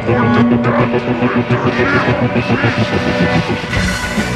is a